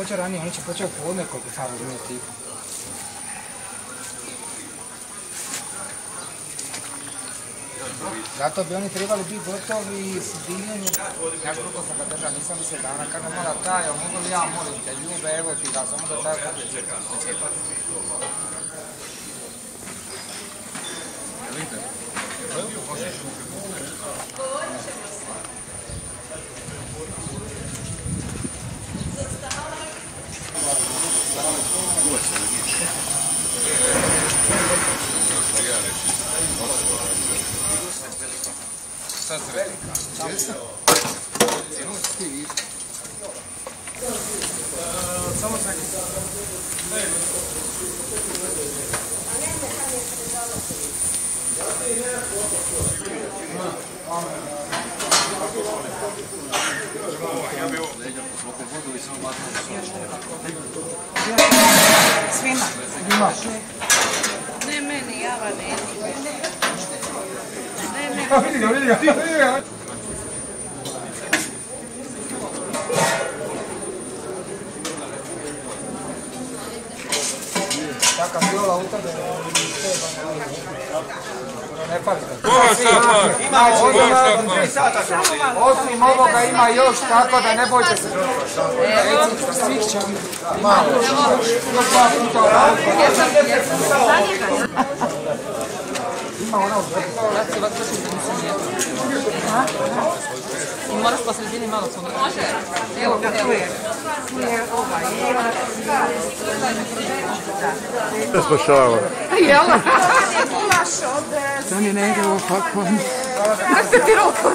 počeo ranije, oni će počeo podne koliko sam tipa. Zato bi oni trebali biti gotovi s divljenjem. Ja koliko sam ga držao, nisam mislio dana, kada mora taj, mogu li ja molim te, ljube, evo ti ga, samo da taj bude Sad velika. Samo sekund. Svima. Ima. Ne meni, ja vam ne. Ne, ne. Prima. Prima. Venga, venga, venga. Ya la otra de... ne pali ga. Osim ovoga ima još, tako da ne bojte se. Svih će malo. Još dva puta ovako. Ima ona u da jedna. I moraš po sredini malo se Može. Evo, evo. Ne spašava. Dann mi je nekaj v popoln. Kaj ste ti roko?